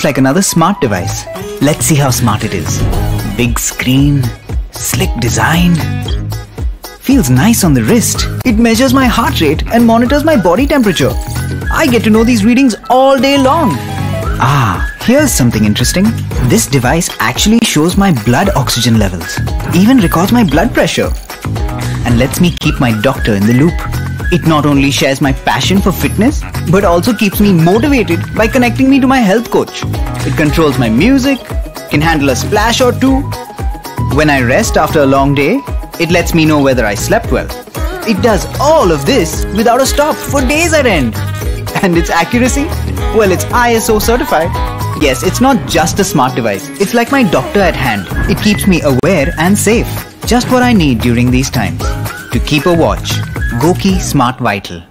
looks like another smart device. Let's see how smart it is. Big screen, slick design. Feels nice on the wrist. It measures my heart rate and monitors my body temperature. I get to know these readings all day long. Ah, here's something interesting. This device actually shows my blood oxygen levels, even records my blood pressure, and lets me keep my doctor in the loop. It not only shares my passion for fitness, but also keeps me motivated by connecting me to my health coach. It controls my music, can handle a splash or two. When I rest after a long day, it lets me know whether I slept well. It does all of this without a stop for days at end. And its accuracy? Well, it's ISO certified. Yes, it's not just a smart device. It's like my doctor at hand. It keeps me aware and safe. Just what I need during these times. To keep a watch. GOQii smart vital